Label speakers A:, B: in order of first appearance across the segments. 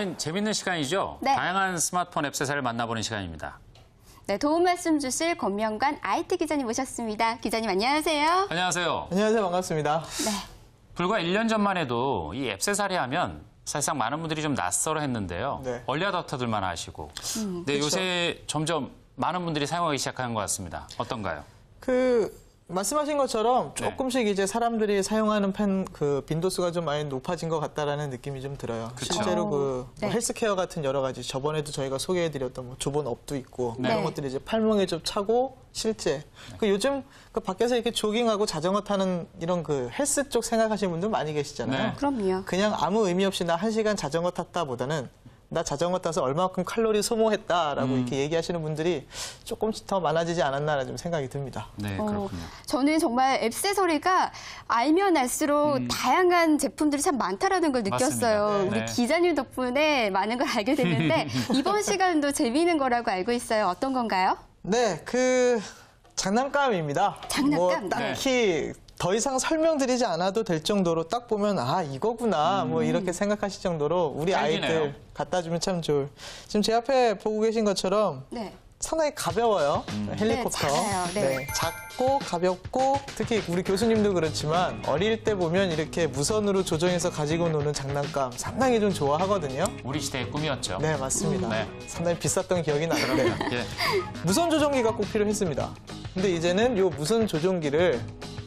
A: 이제는 재밌는 시간이죠.
B: 네.
A: 다양한 스마트폰 앱 세사를 만나보는 시간입니다.
B: 네, 도움 말씀 주실 권명관 IT 기자님 모셨습니다. 기자님 안녕하세요.
A: 안녕하세요.
C: 안녕하세요. 반갑습니다.
B: 네.
A: 불과 1년 전만 해도 이 앱 세사리 하면 사실상 많은 분들이 좀 낯설어 했는데요.
C: 네.
A: 얼리아답터들만 아시고.
B: 음,
A: 근데 요새 점점 많은 분들이 사용하기 시작하는 것 같습니다. 어떤가요?
C: 그 말씀하신 것처럼
A: 네.
C: 조금씩 이제 사람들이 사용하는 펜 그 빈도수가 좀 많이 높아진 것 같다라는 느낌이 좀 들어요.
A: 그쵸.
C: 실제로 그뭐
B: 네.
C: 헬스케어 같은 여러 가지 저번에도 저희가 소개해드렸던 뭐 조본 업도 있고
A: 네.
C: 그런 것들이 이제 팔목에 좀 차고 실제 그 요즘 그 밖에서 이렇게 조깅하고 자전거 타는 이런 그 헬스 쪽 생각하시는 분들 많이 계시잖아요.
A: 네.
B: 그럼요.
C: 그냥 아무 의미 없이 나 한 시간 자전거 탔다보다는 나 자전거 타서 얼마만큼 칼로리 소모했다라고
A: 음.
C: 이렇게 얘기하시는 분들이 조금씩 더 많아지지 않았나라는 좀 생각이 듭니다.
A: 네,
B: 어,
A: 그렇군요.
B: 저는 정말 앱세서리가 알면 알수록 다양한 제품들이 참 많다라는 걸 느꼈어요.
A: 음. 맞습니다.
B: 우리
A: 네.
B: 기자님 덕분에 많은 걸 알게 됐는데 이번 시간도 재미있는 거라고 알고 있어요. 어떤 건가요?
C: 네, 그 장난감입니다.
B: 장난감?
C: 뭐
A: 네.
C: 딱히 더 이상 설명드리지 않아도 될 정도로 딱 보면 아 이거구나 뭐 이렇게 생각하실 정도로 우리
A: 딸기네요.
C: 아이들 갖다 주면 참 좋을. 지금 제 앞에 보고 계신 것처럼
B: 네.
C: 상당히 가벼워요. 헬리콥터.
B: 네, 작아요. 네.
C: 작고 가볍고 특히 우리 교수님도 그렇지만 어릴 때 보면 이렇게 무선으로 조정해서 가지고 노는 장난감 상당히 좀 좋아하거든요.
A: 우리 시대의 꿈이었죠.
C: 네, 맞습니다.
A: 네.
C: 상당히 비쌌던 기억이 나는데
A: 예.
C: 무선 조정기가 꼭 필요했습니다. 근데 이제는 이 무선 조정기를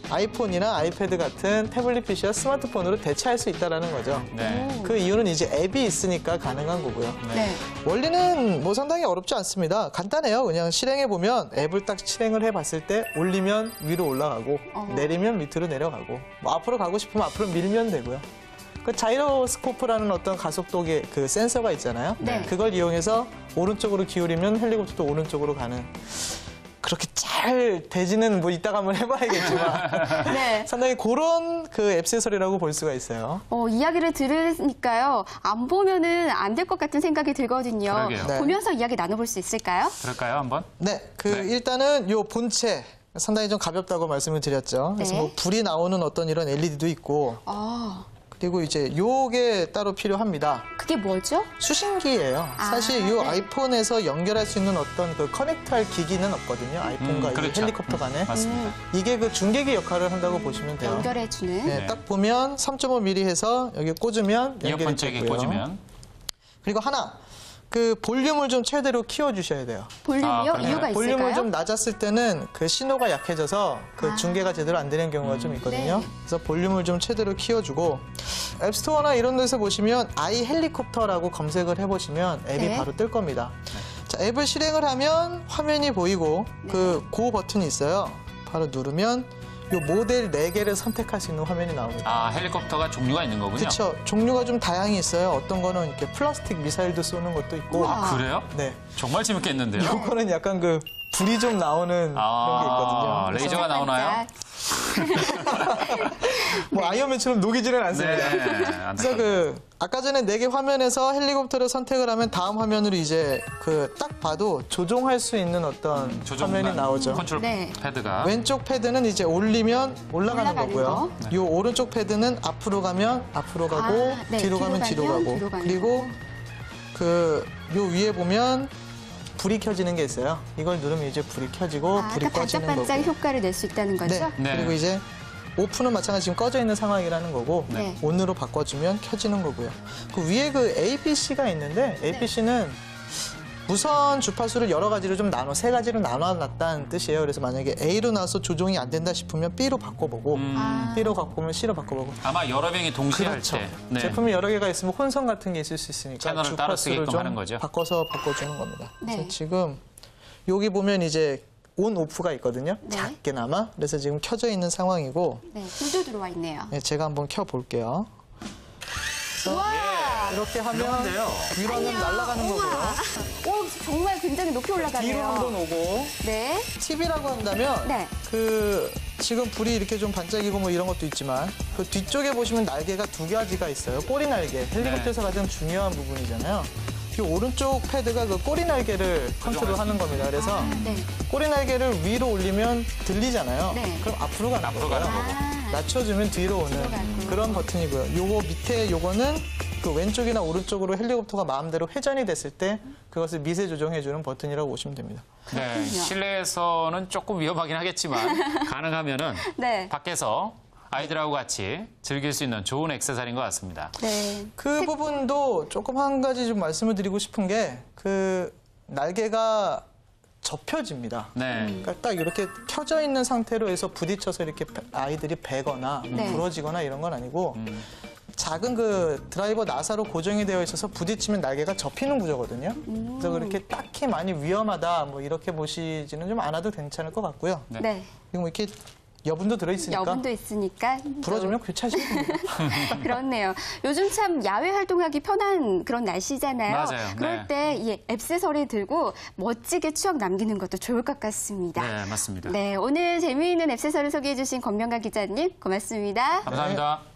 C: 아이폰이나 아이패드 같은 태블릿 PC와 스마트폰으로 대체할 수 있다는 거죠.
A: 네.
C: 그 이유는 이제 앱이 있으니까 가능한 거고요.
B: 네.
C: 원리는 뭐 상당히 어렵지 않습니다. 간단해요. 그냥 실행해 보면 앱을 딱 실행을 해봤을 때 올리면 위로 올라가고
B: 어.
C: 내리면 밑으로 내려가고 뭐 앞으로 가고 싶으면 앞으로 밀면 되고요. 그 자이로스코프라는 어떤 가속도계 그 센서가 있잖아요.
B: 네.
C: 그걸 이용해서 오른쪽으로 기울이면 헬리콥터도 오른쪽으로 가는. 잘 되지는 뭐 이따가 한번 해봐야겠지만
B: 네.
C: 상당히 그런 그 앱세서리라고 볼 수가 있어요.
B: 어, 이야기를 들으니까요. 안 보면은 안 될 것 같은 생각이 들거든요.
A: 그러게요.
C: 네.
B: 보면서 이야기 나눠볼 수 있을까요?
A: 그럴까요, 한번?
C: 네, 그
A: 네.
C: 일단은 요 본체 상당히 좀 가볍다고 말씀을 드렸죠. 그래서
B: 네.
C: 뭐 불이 나오는 어떤 이런 LED도 있고
B: 아,
C: 그리고 이제 요게 따로 필요합니다.
B: 그게 뭐죠?
C: 수신기예요.
B: 아,
C: 사실 요
B: 네.
C: 아이폰에서 연결할 수 있는 어떤 그 커넥트할 기기는 없거든요. 아이폰과
A: 음,
C: 이
A: 그렇죠.
C: 헬리콥터 간에
A: 맞습니다.
C: 이게 그 중계기 역할을 한다고 보시면 돼요.
B: 연결해주는.
C: 네,
A: 네.
C: 딱 보면 3.5mm 해서 여기 꽂으면 연결이
A: 이어폰 쪽에
C: 되고요.
A: 꽂으면
C: 그리고 하나 그 볼륨을 좀 최대로 키워 주셔야 돼요.
B: 볼륨이요?
A: 아?
B: 이유가 있을까요?
C: 볼륨을 좀 낮았을 때는 그 신호가 약해져서 그
B: 아.
C: 중계가 제대로 안 되는 경우가 좀 있거든요.
B: 네.
C: 그래서 볼륨을 좀 최대로 키워주고 앱스토어나 이런 데서 보시면 아이 헬리콥터라고 검색을 해보시면 앱이
B: 네.
C: 바로 뜰 겁니다. 자, 앱을 실행을 하면 화면이 보이고 그고 버튼이 있어요. 바로 누르면 요 모델 4개를 선택할 수 있는 화면이 나옵니다.
A: 아, 헬리콥터가 종류가 있는 거군요.
C: 그렇죠. 종류가 좀 다양히 있어요. 어떤 거는 이렇게 플라스틱 미사일도 쏘는 것도 있고.
B: 우와.
A: 아, 그래요?
C: 네.
A: 정말 재밌겠는데요?
C: 요거는 약간 그 불이 좀 나오는
A: 아,
C: 그런 게 있거든요. 그래서
A: 레이저가 나오나요?
C: 뭐 아이언맨처럼 녹이지는 않습니다.
A: 네.
C: 그래서. 그 아까 전에 네 개 화면에서 헬리콥터를 선택을 하면 다음 화면으로 이제 그 딱 봐도 조종할 수 있는 어떤
A: 음, 조종
C: 화면이 나오죠.
A: 컨트롤
B: 네.
A: 패드가
C: 왼쪽 패드는 이제 올리면 올라가는, 거고요.
A: 네.
C: 요 오른쪽 패드는 앞으로 가면 앞으로 가고
B: 아, 네.
C: 뒤로
B: 뒤로
C: 가면 뒤로 가고
B: 뒤로
C: 그리고 그 요 위에 보면 불이 켜지는 게 있어요. 이걸 누르면 이제 불이 켜지고
B: 아,
C: 불이
B: 아까
C: 꺼지는 거고.
B: 반짝반짝 효과를 낼 수 있다는 거죠?
C: 네.
A: 네.
C: 그리고 이제 오프는 마찬가지 지금 꺼져 있는 상황이라는 거고
B: 네.
C: 온으로 바꿔주면 켜지는 거고요. 그 위에 그 APC가 있는데
B: 네.
C: APC는 무선 주파수를 여러 가지로 좀 나눠 세 가지로 나눠놨다는 뜻이에요. 그래서 만약에 A로 나와서 조종이 안 된다 싶으면 B로 바꿔보고
A: 음,
B: 아,
C: B로 바꾸면 C로 바꿔보고.
A: 아마 여러 명이 동시에
C: 그렇죠.
A: 할 때. 네.
C: 제품이 여러 개가 있으면 혼선 같은 게 있을 수 있으니까
A: 채널을 따로
C: 주파수를
A: 쓰게끔
C: 좀
A: 하는 거죠.
C: 바꿔서 바꿔주는 겁니다.
B: 네.
C: 그래서 지금 여기 보면 이제 온 오프가 있거든요.
B: 네.
C: 작게나마. 그래서 지금 켜져 있는 상황이고
B: 네, 불도 들어와 있네요.
C: 네, 제가 한번 켜볼게요.
B: 우와!
C: 이렇게 하면
A: 그런데요.
C: 위로 하면 날아가는 거고요.
B: 오, 정말 굉장히 높이 올라가네요.
C: 뒤로 한 번 오고
B: 네.
C: TV라고 한다면
B: 네.
C: 그 지금 불이 이렇게 좀 반짝이고 뭐 이런 것도 있지만 그 뒤쪽에 보시면 날개가 두 가지가 있어요. 꼬리 날개. 헬리콥터에서
A: 네.
C: 가장 중요한 부분이잖아요. 이 오른쪽 패드가 그 꼬리 날개를 컨트롤하는 겁니다. 그래서
B: 아, 네.
C: 꼬리 날개를 위로 올리면 들리잖아요.
B: 네.
C: 그럼 앞으로 가는
A: 앞으로
C: 거고요.
A: 가는 거고.
B: 아,
C: 낮춰주면 뒤로 오는. 그런 버튼이고요. 요거 밑에 요거는 그 왼쪽이나 오른쪽으로 헬리콥터가 마음대로 회전이 됐을 때 그것을 미세 조정해주는 버튼이라고 보시면 됩니다.
A: 네, 실내에서는 조금 위험하긴 하겠지만 가능하면은
B: 네.
A: 밖에서 아이들하고 같이 즐길 수 있는 좋은 액세서리인 것 같습니다.
B: 네.
C: 그 부분도 조금 한 가지 좀 말씀을 드리고 싶은 게 그 날개가 접혀집니다.
A: 네.
C: 그러니까 딱 이렇게 펴져 있는 상태로 해서 부딪혀서 이렇게 아이들이 베거나 뭐
B: 네.
C: 부러지거나 이런 건 아니고 작은 그 드라이버 나사로 고정이 되어 있어서 부딪히면 날개가 접히는 구조거든요. 그래서 그렇게 딱히 많이 위험하다 뭐 이렇게 보시지는 좀 않아도 괜찮을 것 같고요.
A: 네.
B: 네.
C: 이거 뭐 이렇게 여분도 들어있으니까
B: 여분도 있으니까
C: 부러지면 교체하시면 됩니다.
B: 그렇네요. 요즘 참 야외 활동하기 편한 그런 날씨잖아요.
A: 맞아요.
B: 그럴
A: 네.
B: 때이 액세서리 들고 멋지게 추억 남기는 것도 좋을 것 같습니다.
A: 네, 맞습니다.
B: 네, 오늘 재미있는 액세서리 소개해 주신 권명가 기자님 고맙습니다.
A: 감사합니다.